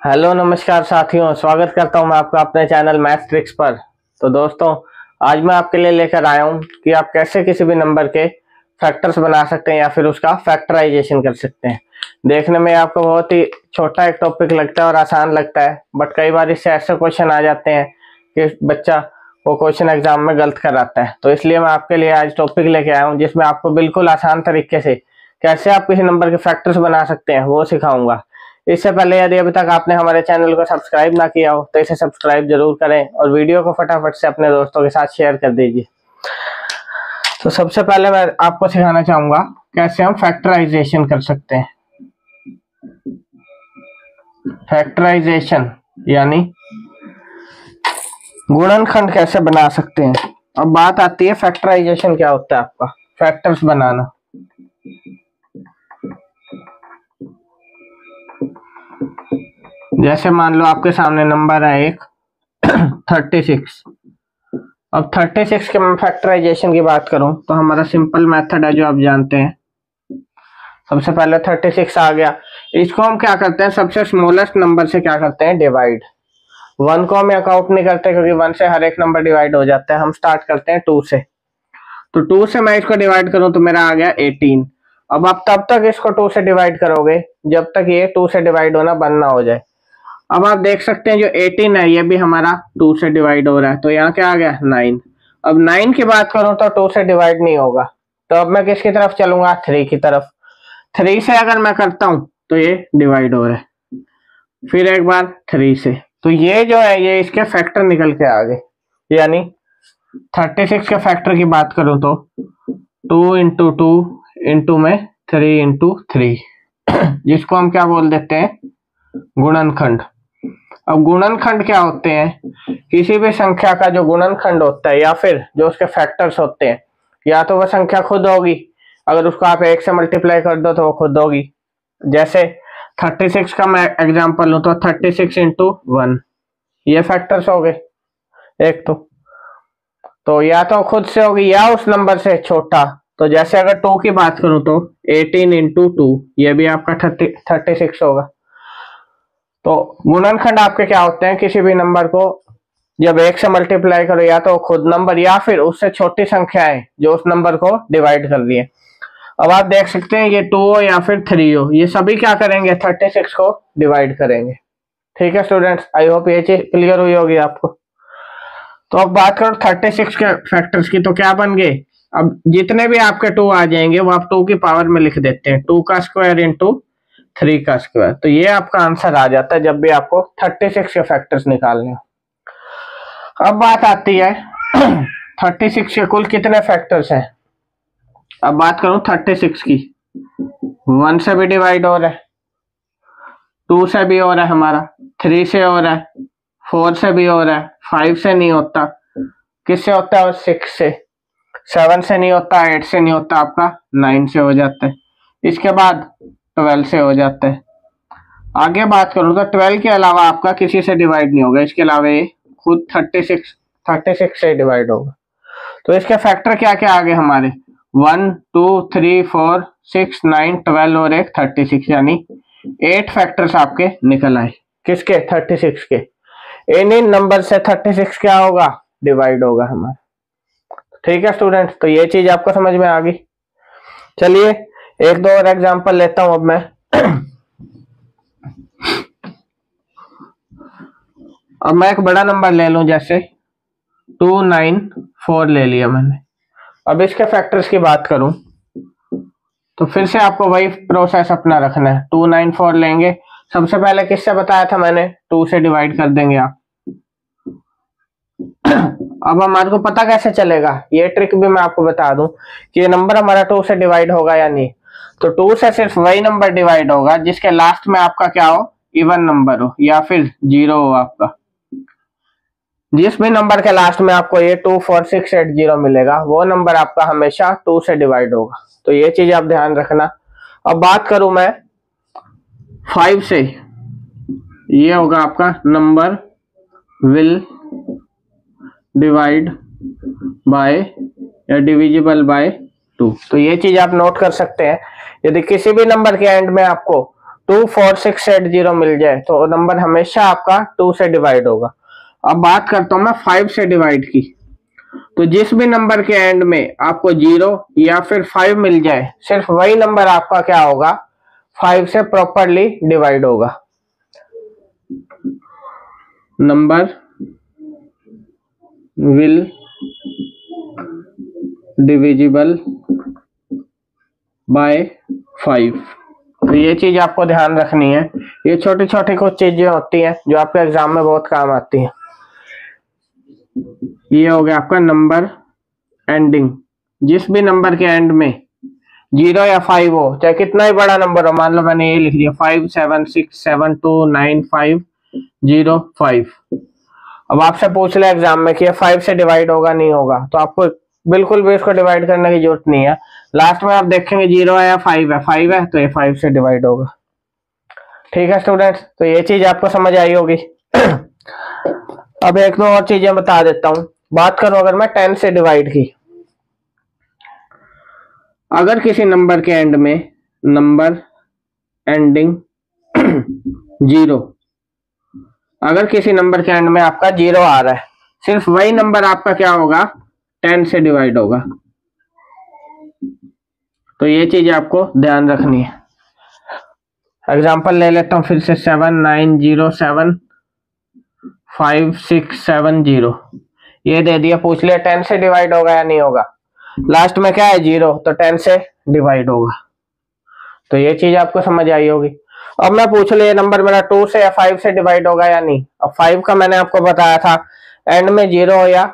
Hello, नमस्कार साथियों। स्वागत करता हूँ मैं आपका अपने चैनल मैथ ट्रिक्स पर। तो दोस्तों, आज मैं आपके लिए लेकर आया हूँ कि आप कैसे किसी भी नंबर के फैक्टर्स बना सकते हैं या फिर उसका फैक्टराइजेशन कर सकते हैं। देखने में आपको बहुत ही छोटा एक टॉपिक लगता है और आसान लगता है बट कई बार इससे ऐसे क्वेश्चन आ जाते हैं कि बच्चा वो क्वेश्चन एग्ज़ाम में गलत कर आता है। तो इसलिए मैं आपके लिए आज टॉपिक लेके आया हूँ, जिसमें आपको बिल्कुल आसान तरीके से कैसे आप किसी नंबर के फैक्टर्स बना सकते हैं, वो सिखाऊँगा। इससे पहले यदि अभी तक आपने हमारे चैनल को सब्सक्राइब ना किया हो तो इसे सब्सक्राइब ज़रूर करें और वीडियो को फटाफट से अपने दोस्तों के साथ शेयर कर दीजिए। तो सबसे पहले मैं आपको सिखाना चाहूँगा कैसे हम फैक्टराइजेशन कर सकते हैं। फैक्टराइजेशन यानी गुणनखंड कैसे बना सकते हैं। अब बात आती है फैक्टराइजेशन क्या होता है आपका? फैक्टर्स बनाना। जैसे मान लो आपके सामने नंबर है एक थर्टी सिक्स अब थर्टी सिक्स के मैं फैक्टराइजेशन की बात करूँ तो हमारा सिंपल मेथड है जो आप जानते हैं। सबसे पहले थर्टी सिक्स आ गया। इसको हम क्या करते हैं? सबसे स्मॉलेस्ट नंबर से क्या करते हैं? डिवाइड वन को हम अकाउंट नहीं करते क्योंकि वन से हर एक नंबर डिवाइड हो जाता है। हम स्टार्ट करते हैं टू से। तो टू से मैं इसको डिवाइड करूँ तो मेरा आ गया एटीन अब आप तब तक इसको टू से डिवाइड करोगे, जब तक ये टू से डिवाइड होना बंद ना हो जाए। अब आप देख सकते हैं जो 18 है, ये भी हमारा टू से डिवाइड हो रहा है। तो यहाँ क्या आ गया? नाइन अब नाइन की बात करूँ तो टू से डिवाइड नहीं होगा। तो अब मैं किसकी तरफ़ चलूँगा? थ्री की तरफ़। थ्री से अगर मैं करता हूँ तो ये डिवाइड हो रहा है। फिर एक बार थ्री से। तो ये जो है, ये इसके फैक्टर निकल के आ गए यानी थर्टी सिक्स के फैक्टर की बात करूँ तो टू इंटू टू इंटू में थ्री इंटू थ्री जिसको हम क्या बोल देते हैं? गुणनखंड। अब गुणनखंड क्या होते हैं? किसी भी संख्या का जो गुणनखंड होता है, या फिर जो उसके फैक्टर्स होते हैं, या तो वह संख्या खुद होगी। अगर उसको आप एक से मल्टीप्लाई कर दो तो वो खुद होगी। जैसे थर्टी सिक्स का मैं एग्जांपल लू तो थर्टी सिक्स इंटू वन ये फैक्टर्स हो गए। एक तो। तो या तो खुद से होगी या उस नंबर से छोटा। तो जैसे अगर टू की बात करूँ तो एटीन इंटू टू ये भी आपका थर्टी थर्टी सिक्स होगा। तो गुणनखंड आपके क्या होते हैं? किसी भी नंबर को जब एक से मल्टीप्लाई करो या तो खुद नंबर या फिर उससे छोटी संख्या है जो उस नंबर को डिवाइड कर दिए। अब आप देख सकते हैं ये टू हो या फिर थ्री हो। ये सभी क्या करेंगे? थर्टी सिक्स को डिवाइड करेंगे। ठीक है स्टूडेंट्स आई होप ये चीज़ क्लियर हुई होगी आपको। तो अब बात करो थर्टी सिक्स के फैक्टर्स की। तो क्या बन गए? अब जितने भी आपके टू आ जाएँगे, वो आप टू की पावर में लिख देते हैं। टू का स्क्वायर इंटू थ्री का स्क्वायर तो ये आपका आंसर आ जाता है जब भी आपको थर्टी सिक्स के फैक्टर्स निकालने अब बात आती है थर्टी सिक्स के कुल कितने फैक्टर्स हैं? अब बात करूँ थर्टी सिक्स की। वन से भी डिवाइड हो रहा है टू से भी हो रहा है हमारा थ्री से हो रहा है फोर से भी हो रहा है फाइव से नहीं होता। किससे होता है? और सिक्स से। सेवन से नहीं होता एट से नहीं होता, आपका नाइन से हो जाता है। इसके बाद ट्वेल्व से हो जाता है। आगे बात करूँ तो ट्वेल्व के अलावा आपका किसी से डिवाइड नहीं होगा। इसके अलावा ये खुद थर्टी सिक्स थर्टी सिक्स से डिवाइड होगा। तो इसके फैक्टर क्या क्या आ गए हमारे? One, two, three, four, six, nine, twelve और एक, थर्टी सिक्स, यानी एट फैक्टर्स आपके निकल आए। किसके? थर्टी सिक्स के। इन इन नंबर से थर्टी सिक्स क्या होगा? डिवाइड होगा हमारा। ठीक है स्टूडेंट तो ये चीज़ आपको समझ में आ गई। चलिए एक दो और एग्जांपल लेता हूँ अब मैं। अब मैं एक बड़ा नंबर ले लू, जैसे टू नाइन फोर ले लिया मैंने। अब इसके फैक्टर्स की बात करूँ तो फिर से आपको वही प्रोसेस अपना रखना है। टू नाइन फोर लेंगे। सबसे पहले किससे बताया था मैंने? टू से डिवाइड कर देंगे आप। अब हमारे को पता कैसे चलेगा? ये ट्रिक भी मैं आपको बता दूँ कि ये नंबर हमारा टू से डिवाइड होगा या नहीं। तो टू से सिर्फ़ वही नंबर डिवाइड होगा, जिसके लास्ट में आपका क्या हो? इवन नंबर हो, या फिर ज़ीरो हो आपका। जिस भी नंबर के लास्ट में आपको ये two four six eight zero मिलेगा, वो नंबर आपका हमेशा टू से डिवाइड होगा। तो ये चीज़ आप ध्यान रखना। अब बात करूँ मैं फाइव से, ये होगा आपका नंबर विल डिवाइड बाय या डिविजिबल बाय टू तो ये चीज़ आप नोट कर सकते हैं। यदि किसी भी नंबर के एंड में आपको two four six eight zero मिल जाए तो नंबर हमेशा आपका टू से डिवाइड होगा। अब बात करता हूँ मैं फाइव से डिवाइड की। तो जिस भी नंबर के एंड में आपको ज़ीरो या फिर फाइव मिल जाए, सिर्फ़ वही नंबर आपका क्या होगा? फाइव से प्रॉपरली डिवाइड होगा। Number will divisible by five तो ये चीज़ आपको ध्यान रखनी है। ये छोटी छोटी कुछ चीज़ें होती हैं जो आपके एग्ज़ाम में बहुत काम आती हैं। ये हो गया आपका नंबर एंडिंग जिस भी नंबर के एंड में ज़ीरो या फाइव हो, चाहे कितना ही बड़ा नंबर हो, मान लो मैंने ये लिख दिया five seven six seven two nine five zero five अब आपसे पूछ ले एग्ज़ाम में कि फाइव से डिवाइड होगा, नहीं होगा तो आपको बिल्कुल भी इसको डिवाइड करने की ज़रूरत नहीं है। लास्ट में आप देखेंगे ज़ीरो है या फाइव है। फाइव है तो ये फाइव से डिवाइड होगा। ठीक है स्टूडेंट्स तो ये चीज़ आपको समझ आई होगी। अब एक दो और चीज़ें बता देता हूँ। बात करूँ अगर मैं टेन से डिवाइड की। अगर किसी नंबर के एंड में नंबर एंडिंग ज़ीरो अगर किसी नंबर के एंड में आपका ज़ीरो आ रहा है, सिर्फ़ वही नंबर आपका क्या होगा? टेन से डिवाइड होगा। तो ये चीज़ आपको ध्यान रखनी है। एग्ज़ाम्पल ले लेता हूँ फिर से seven nine zero seven five six seven zero ये दे दिया, पूछ लिया टेन से डिवाइड होगा या नहीं होगा। लास्ट में क्या है ज़ीरो तो टेन से डिवाइड होगा। तो ये चीज़ आपको समझ आई होगी। अब मैं पूछ लिया नंबर मेरा टू से या फाइव से डिवाइड होगा या नहीं? अब फाइव का मैंने आपको बताया था एंड में ज़ीरो या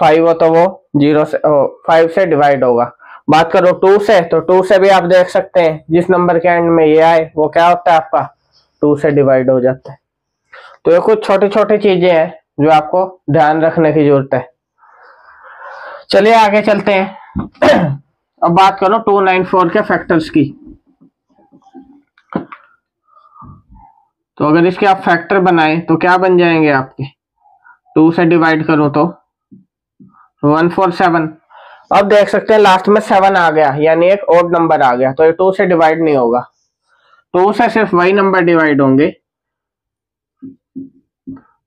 फाइव हो तो वो ज़ीरो से फाइव से डिवाइड होगा। बात करो टू से तो टू से भी आप देख सकते हैं, जिस नंबर के एंड में ये आए, वो क्या होता है आपका? टू से डिवाइड हो जाता है। तो ये कुछ छोटी छोटी चीज़ें हैं, जो आपको ध्यान रखने की ज़रूरत है। चलिए आगे चलते हैं। अब बात करो टू नाइन फोर के फैक्टर्स की। तो अगर इसके आप फैक्टर बनाए तो क्या बन जाएँगे आपके? टू से डिवाइड करो तो। One four seven. अब देख सकते हैं लास्ट में सेवन आ गया, यानी एक ओड नंबर आ गया तो ये टू से डिवाइड नहीं होगा। टू से सिर्फ़ वही नंबर डिवाइड होंगे।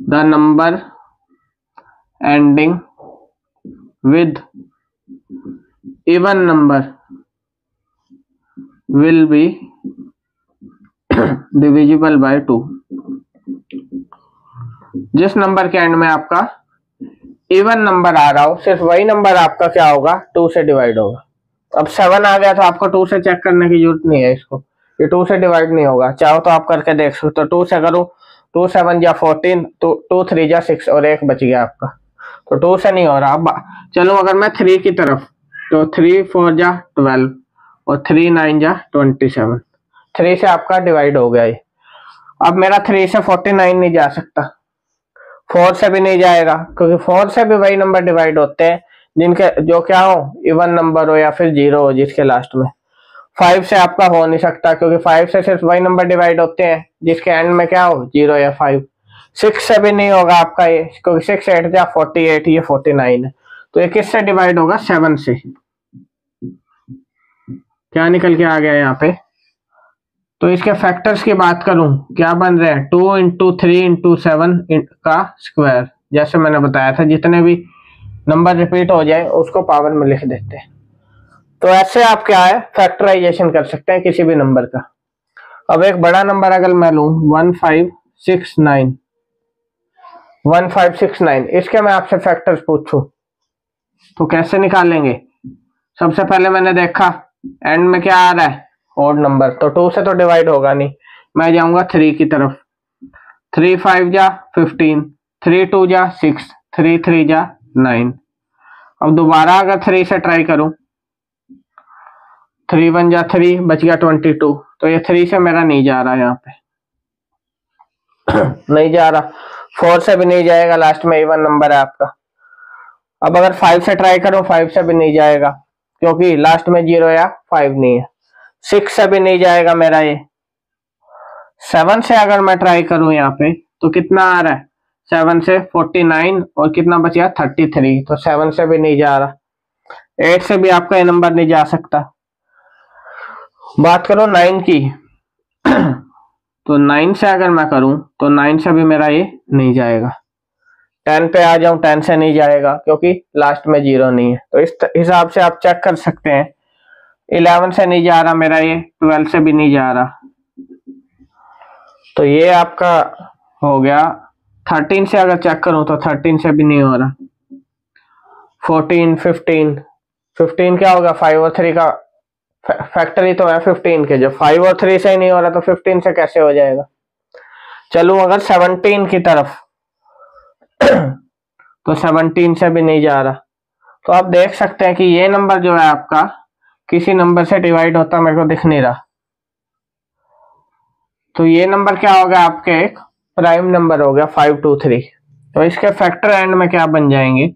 The number ending with even number will be divisible by two जिस नंबर के एंड में आपका इवन नंबर आ रहा हो, सिर्फ़ वही नंबर आपका क्या होगा? टू से डिवाइड होगा। अब सेवन आ गया तो आपको टू से चेक करने की ज़रूरत नहीं है इसको। ये टू से डिवाइड नहीं होगा। चाहो तो आप करके देख सकते हो। टू से करो, टू सेवन या फोर्टीन टू टू थ्री या सिक्स और एक बच गया आपका। तो टू से नहीं हो रहा। अब चलो अगर मैं थ्री की तरफ़ तो थ्री, फोर जा ट्वेल्व और थ्री, नाइन जा ट्वेंटी सेवन। थ्री से आपका डिवाइड हो गया ये। अब मेरा थ्री से फोर्टी नाइन नहीं जा सकता। फोर से भी नहीं जाएगा, क्योंकि फोर से भी वही नंबर डिवाइड होते हैं, जिनके, जो क्या हो इवन नंबर हो या फिर ज़ीरो हो जिसके लास्ट में। फाइव से आपका हो नहीं सकता, क्योंकि फाइव से सिर्फ़ वही नंबर डिवाइड होते हैं, जिसके एंड में क्या हो ज़ीरो या फाइव सिक्स से भी नहीं होगा आपका ये, क्योंकि सिक्स एट या फोर्टी एट ये फोर्टी नाइन है। तो ये किससे डिवाइड होगा? सेवन से क्या निकल के आ गया यहाँ पे? तो इसके फैक्टर्स की बात करूँ, क्या बन रहे हैं? Two into three into seven का स्क्वायर जैसे मैंने बताया था, जितने भी नंबर रिपीट हो जाए, उसको पावर में लिख देते हैं। तो ऐसे आप क्या है फैक्टराइजेशन कर सकते हैं किसी भी नंबर का। अब एक बड़ा नंबर अगर मैं लू one five six nine one five six nine इसके मैं आपसे फैक्टर्स पूछू। तो कैसे निकालेंगे? सबसे पहले मैंने देखा एंड में क्या आ रहा है? Odd number. तो टू से तो डिवाइड होगा नहीं। मैं जाऊँगा थ्री की तरफ़। थ्री फाइव जा फिफ्टीन थ्री टू जा सिक्स थ्री थ्री जा नाइन अब दोबारा अगर थ्री से ट्राई करूँ थ्री वन जा थ्री बच गया ट्वेंटी टू तो ये थ्री से मेरा नहीं जा रहा यहाँ पे। नहीं जा रहा। फोर से भी नहीं जाएगा। लास्ट में इवन नंबर है आपका। अब अगर फाइव से ट्राई करूँ फाइव से भी नहीं जाएगा। क्योंकि लास्ट में ज़ीरो या फाइव नहीं है। सिक्स से भी नहीं जाएगा मेरा ये। सेवन से अगर मैं ट्राई करूँ यहाँ पे तो कितना आ रहा है? सेवन से फोर्टी नाइन और कितना बचा थर्टी थ्री। तो सेवन से भी नहीं जा रहा। एट से भी आपका ये नंबर नहीं जा सकता। बात करो नाइन की। तो नाइन से अगर मैं करूँ तो नाइन से भी मेरा ये नहीं जाएगा। टेन पे आ जाऊँ, टेन से नहीं जाएगा, क्योंकि लास्ट में ज़ीरो नहीं है। तो इस हिसाब से आप चेक कर सकते हैं। इलेवन से नहीं जा रहा मेरा ये, ट्वेल्व से भी नहीं जा रहा। तो ये आपका हो गया। थर्टीन से अगर चेक करूँ तो थर्टीन से भी नहीं हो रहा। फोर्टीन, फिफ्टीन फिफ्टीन क्या होगा? फाइव और थ्री का फैक्टरी तो है फिफ्टीन के। जब फाइव और थ्री से ही नहीं हो रहा तो फिफ्टीन से कैसे हो जाएगा? चलू अगर सेवनटीन की तरफ़। तो सेवनटीन से भी नहीं जा रहा। तो आप देख सकते हैं कि ये नंबर जो है आपका किसी नंबर से डिवाइड होता, मेरे को दिख नहीं रहा। तो ये नंबर क्या होगा आपके? एक प्राइम नंबर हो गया फाइव टू थ्री तो इसके फैक्टर एंड में क्या बन जाएँगे?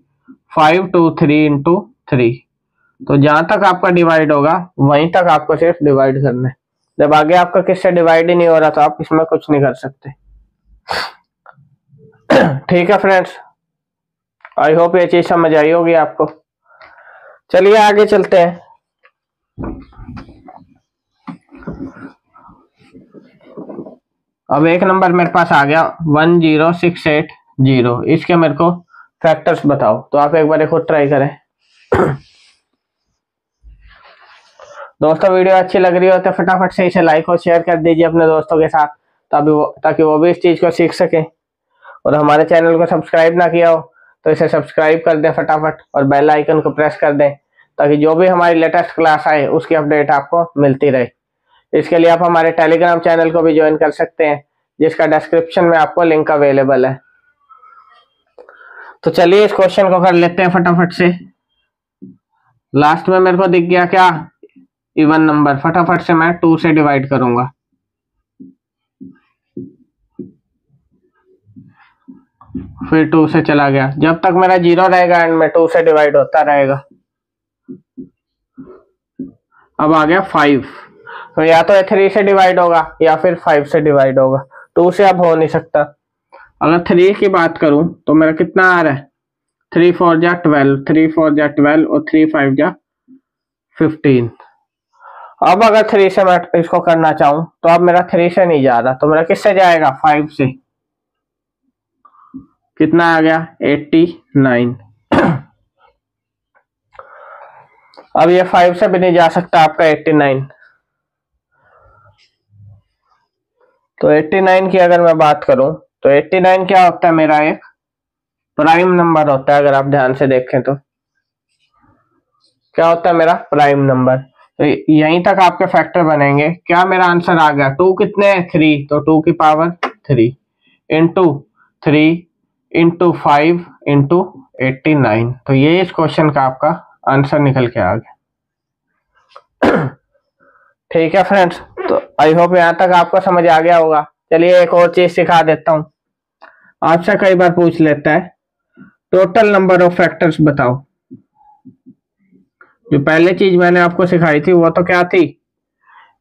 Five two three into three तो जहाँ तक आपका डिवाइड होगा, वहीं तक आपको सिर्फ़ डिवाइड करना है। जब आगे आपका किससे डिवाइड ही नहीं हो रहा तो आप इसमें कुछ नहीं कर सकते। ठीक है फ्रेंड्स आई होप ये चीज़ समझ आई होगी आपको। चलिए आगे चलते हैं। अब एक नंबर मेरे पास आ गया one zero six eight zero. इसके मेरे को फैक्टर्स बताओ तो आप एक बार खुद ट्राई करें। दोस्तों, वीडियो अच्छी लग रही हो तो फटाफट से इसे लाइक और शेयर कर दीजिए अपने दोस्तों के साथ, ताकि वो ताकि वो भी इस चीज़ को सीख सके। और हमारे चैनल को सब्सक्राइब ना किया हो तो इसे सब्सक्राइब कर दें फटाफट और बेल आइकन को प्रेस कर दें। ताकि जो भी हमारी लेटेस्ट क्लास आए, उसकी अपडेट आपको मिलती रहे। इसके लिए आप हमारे टेलीग्राम चैनल को भी ज्वाइन कर सकते हैं, जिसका डिस्क्रिप्शन में आपको लिंक अवेलेबल है। तो चलिए इस क्वेश्चन को कर लेते हैं फटाफट से। लास्ट में मेरे को दिख गया क्या? इवन नंबर फटाफट से मैं टू से डिवाइड करूँगा। फिर टू से चला गया। जब तक मेरा ज़ीरो रहेगा एंड में टू से डिवाइड होता रहेगा। अब आ गया फाइव तो या तो थ्री से डिवाइड होगा, या फिर फाइव से डिवाइड होगा। टू से अब हो नहीं सकता। अगर थ्री की बात करूँ तो मेरा कितना आ रहा है? थ्री फोर जा ट्वेल्व थ्री फोर जा ट्वेल्व और थ्री फाइव जा फिफ्टीन अब अगर थ्री से मैं इसको करना चाहूँ तो अब मेरा थ्री से नहीं जा रहा तो मेरा किससे जाएगा? फाइव से। कितना आ गया? एट्टी नाइन अब ये फाइव से भी नहीं जा सकता आपका एट्टी नाइन तो एट्टी नाइन की अगर मैं बात करूँ तो एट्टी नाइन क्या होता है मेरा एक? प्राइम नंबर होता है, अगर आप ध्यान से देखें तो। क्या होता है मेरा? प्राइम नंबर तो यहीं तक आपके फैक्टर बनेंगे। क्या मेरा आंसर आ गया? टू कितने हैं? थ्री तो टू की power three into three into five into eighty nine तो ये इस क्वेश्चन का आपका आंसर निकल के आ गया। ठीक है फ्रेंड्स तो आई होप यहाँ तक आपको समझ आ गया होगा। चलिए एक और चीज़ सिखा देता हूँ। आपसे कई बार पूछ लेता है। टोटल नंबर ऑफ़ फैक्टर्स बताओ। जो पहले चीज़ मैंने आपको सिखाई थी, वो तो क्या थी?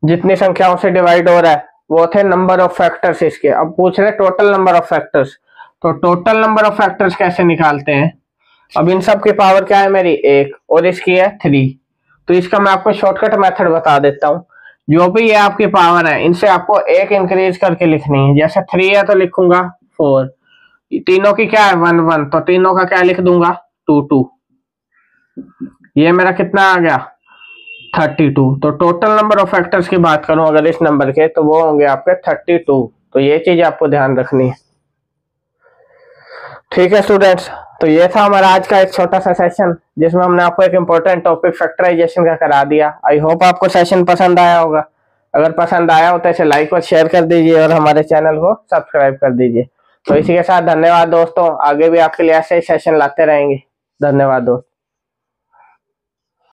जितनी संख्याओं से डिवाइड हो रहा है, वो थे नंबर ऑफ़ फैक्टर्स इसके। अब पूछ रहे टोटल नंबर ऑफ़ फैक्टर्स तो टोटल नंबर ऑफ़ फैक्टर्स कैसे निकालते हैं? अब इन सब की पावर क्या है मेरी? एक, और इसकी है थ्री तो इसका मैं आपको शॉर्टकट मेथड बता देता हूँ। जो भी ये आपकी पावर है, इनसे आपको एक इंक्रीज करके लिखनी है। जैसे थ्री है तो लिखूँगा फोर तीनों की क्या है? वन वन तो तीनों का क्या लिख दूँगा? टू टू ये मेरा कितना आ गया? थर्टी टू तो टोटल नंबर ऑफ़ फैक्टर्स की बात करूँ अगर इस नंबर के तो वो होंगे आपके थर्टी टू तो ये चीज़ आपको ध्यान रखनी है। ठीक है स्टूडेंट्स तो ये था हमारा आज का एक छोटा सा सेशन जिसमें हमने आपको एक इम्पोर्टेंट टॉपिक फैक्टराइजेशन का करा दिया। आई होप आपको सेशन पसंद आया होगा। अगर पसंद आया हो तो इसे लाइक और शेयर कर दीजिए और हमारे चैनल को सब्सक्राइब कर दीजिए। तो इसी के साथ धन्यवाद दोस्तों। आगे भी आपके लिए ऐसे सेशन लाते रहेंगे। धन्यवाद दोस्तों।